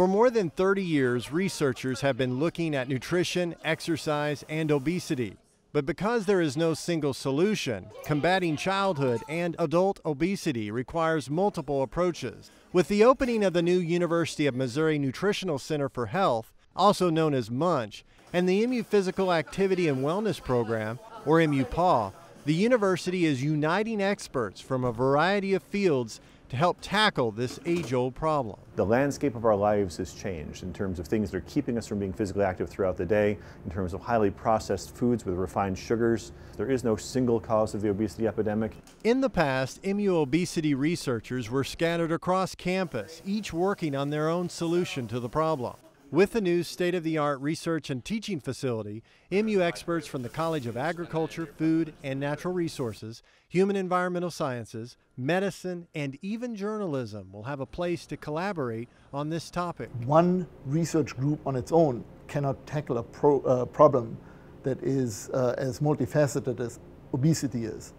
For more than 30 years, researchers have been looking at nutrition, exercise, and obesity. But because there is no single solution, combating childhood and adult obesity requires multiple approaches. With the opening of the new University of Missouri Nutritional Center for Health, also known as MUNCH, and the MU Physical Activity and Wellness Program, or MUPAW, the university is uniting experts from a variety of fields to help tackle this age-old problem. The landscape of our lives has changed in terms of things that are keeping us from being physically active throughout the day, in terms of highly processed foods with refined sugars. There is no single cause of the obesity epidemic. In the past, MU obesity researchers were scattered across campus, each working on their own solution to the problem. With the new state of the art research and teaching facility, MU experts from the College of Agriculture, Food and Natural Resources, Human Environmental Sciences, Medicine, and even journalism will have a place to collaborate on this topic. One research group on its own cannot tackle a pro, uh, problem that is uh, as multifaceted as obesity is.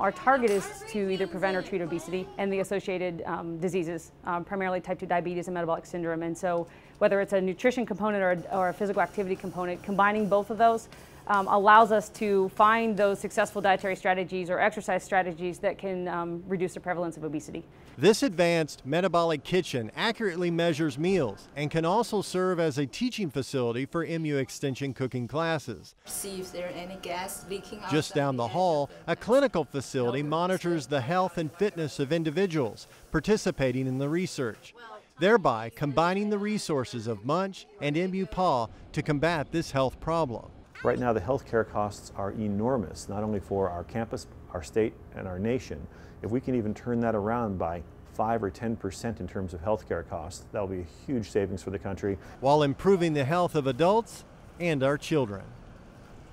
Our target is to either prevent or treat obesity and the associated um, diseases, um, primarily type 2 diabetes and metabolic syndrome. And so whether it's a nutrition component or a, or a physical activity component, combining both of those um, allows us to find those successful dietary strategies or exercise strategies that can um, reduce the prevalence of obesity. This advanced metabolic kitchen accurately measures meals and can also serve as a teaching facility for MU Extension cooking classes. See if there are any gas leaking Just down the hall, a clinical facility monitors the health and fitness of individuals participating in the research thereby combining the resources of Munch and MUPAW to combat this health problem. Right now, the healthcare costs are enormous, not only for our campus, our state, and our nation. If we can even turn that around by 5 or 10% in terms of healthcare costs, that will be a huge savings for the country. While improving the health of adults and our children.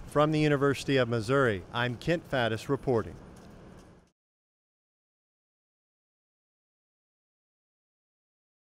From the University of Missouri, I'm Kent Faddis reporting.